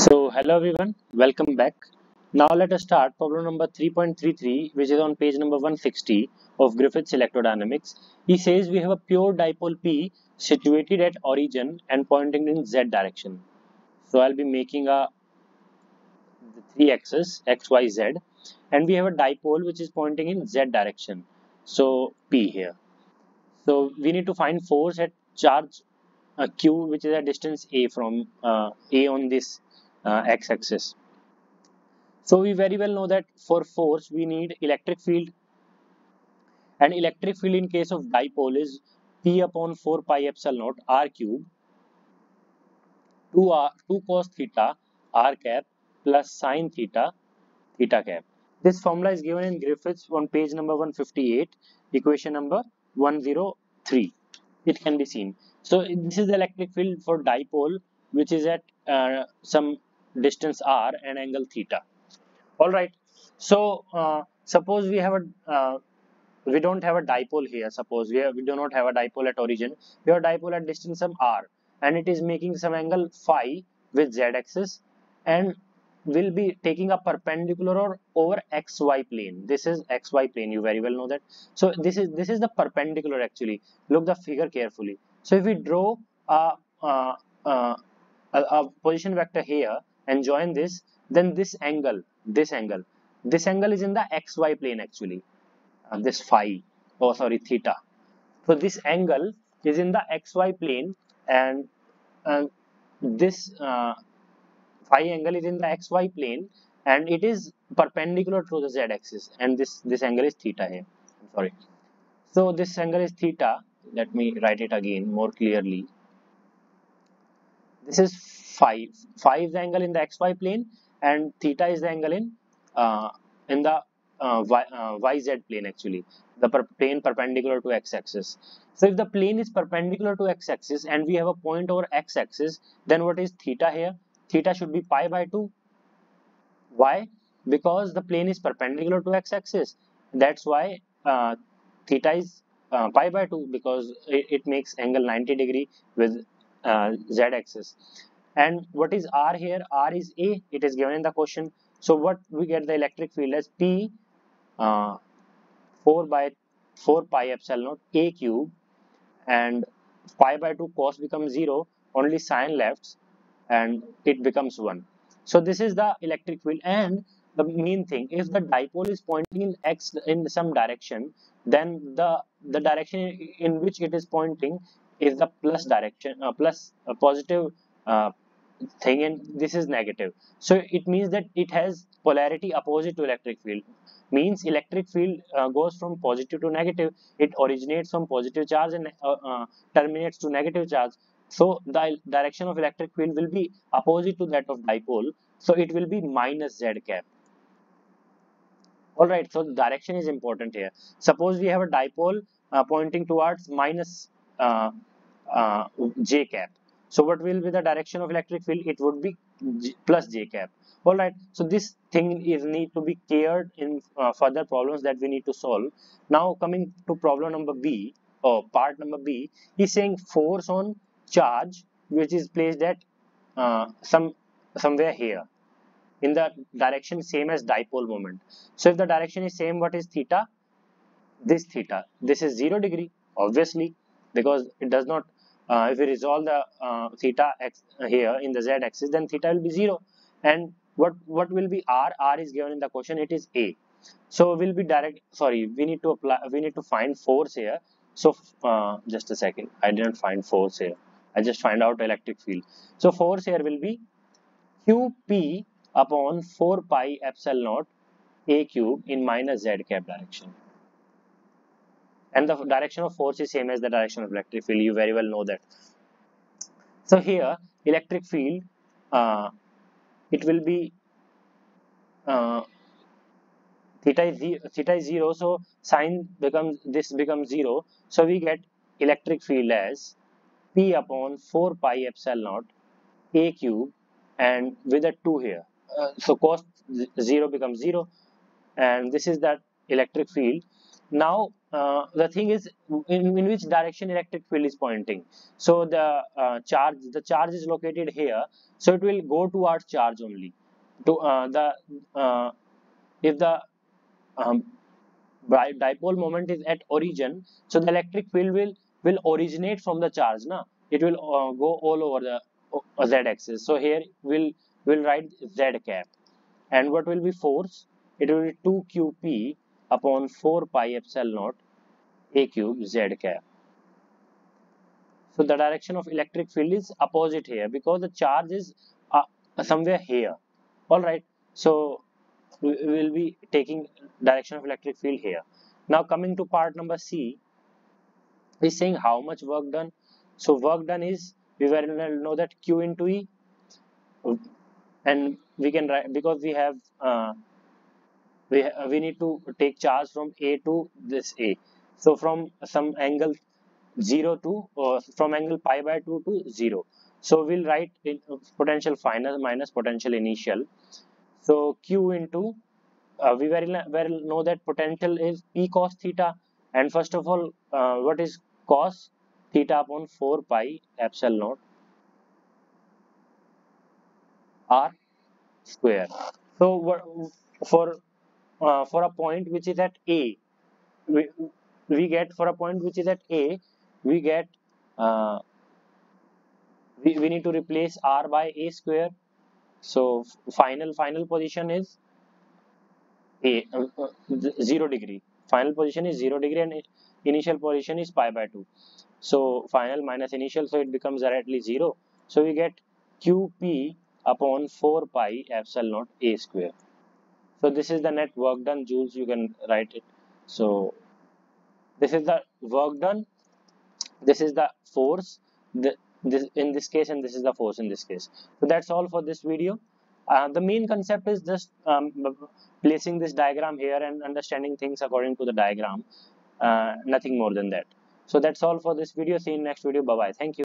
So hello everyone, welcome back. Now let us start problem number 3.33 which is on page number 160 of Griffiths' electrodynamics. He says we have a pure dipole P situated at origin and pointing in z direction. So I'll be making a the three axis x, y, z and we have a dipole which is pointing in z direction. So P here. So we need to find force at charge uh, q which is a distance a from uh, a on this uh, x-axis. So we very well know that for force we need electric field and electric field in case of dipole is P upon 4 pi epsilon naught r cube 2 r 2 cos theta r cap plus sine theta theta cap. This formula is given in Griffiths on page number 158 equation number 103 it can be seen. So this is the electric field for dipole which is at uh, some distance r and angle theta. All right. So uh, suppose we have a uh, we don't have a dipole here. Suppose we, have, we do not have a dipole at origin. We have a dipole at distance some r and it is making some angle phi with z axis and will be taking a perpendicular or over xy plane. This is xy plane. You very well know that. So this is this is the perpendicular actually. Look the figure carefully. So if we draw a, a, a, a position vector here and join this then this angle this angle. This angle is in the xy plane actually. Uh, this phi oh sorry theta. So this angle is in the xy plane and uh, this uh, phi angle is in the xy plane and it is perpendicular to the z axis and this this angle is theta here. I'm sorry. So this angle is theta. Let me write it again more clearly this is phi phi is the angle in the xy plane and theta is the angle in uh, in the uh, y, uh, yz plane actually the per plane perpendicular to x-axis so if the plane is perpendicular to x-axis and we have a point over x-axis then what is theta here? Theta should be pi by 2 why? Because the plane is perpendicular to x-axis that's why uh, theta is uh, pi by 2 because it, it makes angle 90 degree with uh, z-axis and what is r here? R is a. It is given in the question. So what we get the electric field as p uh, 4 by 4 pi epsilon naught a cube and pi by 2 cos becomes 0 only sine left and it becomes 1 so this is the electric field. And the main thing if the dipole is pointing in x in some direction then the the direction in which it is pointing is the plus direction uh, plus a positive uh, thing and this is negative. So it means that it has polarity opposite to electric field. Means electric field uh, goes from positive to negative. It originates from positive charge and uh, uh, terminates to negative charge. So the direction of electric field will be opposite to that of dipole. So it will be minus z cap all right so the direction is important here suppose we have a dipole uh, pointing towards minus uh, uh, j cap so what will be the direction of electric field? It would be G plus j cap. All right. So this thing is need to be cared in uh, further problems that we need to solve. Now coming to problem number B or part number B, is saying force on charge which is placed at uh, some somewhere here in the direction same as dipole moment. So if the direction is same, what is theta? This theta. This is zero degree obviously because it does not uh, if we resolve the uh, theta x here in the z axis then theta will be 0 and what what will be r? R is given in the question it is a. So we'll be direct sorry we need to apply we need to find force here. So uh, just a second. I didn't find force here. I just find out electric field. So force here will be qp upon 4 pi epsilon naught a cube in minus z cap direction. And the direction of force is same as the direction of electric field. You very well know that. So here electric field uh, it will be uh, theta is zero, theta is zero so sine becomes this becomes zero. So we get electric field as p upon 4 pi epsilon naught a cube and with a 2 here uh, so cos 0 becomes 0 and this is that electric field. Now uh, the thing is in, in which direction electric field is pointing? So the uh, charge the charge is located here so it will go towards charge only. To uh, the uh, if the um, dipole moment is at origin so the electric field will will originate from the charge na? It will uh, go all over the uh, z axis. So here we'll write z cap and what will be force it will be 2 qp upon 4 pi epsilon naught a cube z cap. So the direction of electric field is opposite here because the charge is uh, somewhere here. All right. So we will be taking direction of electric field here. Now coming to part number C, is saying how much work done. So work done is we will know that Q into E, and we can write because we have uh, we, we need to take charge from A to this A. So from some angle 0 to uh, from angle pi by 2 to 0. So we'll write in uh, potential final minus potential initial. So Q into uh, we very well know that potential is P cos theta and first of all uh, what is cos theta upon 4 pi epsilon naught r square. So for uh, for a point which is at A, we, we get for a point which is at A, we get uh, we, we need to replace R by A square. So final final position is A uh, uh, 0 degree. Final position is 0 degree and initial position is pi by 2. So final minus initial so it becomes directly 0. So we get QP upon 4 pi epsilon naught A square. So this is the net work done. Joules you can write it. So this is the work done. This is the force. The, this in this case and this is the force in this case. So that's all for this video. Uh, the main concept is just um, placing this diagram here and understanding things according to the diagram. Uh, nothing more than that. So that's all for this video. See you in next video. Bye bye thank you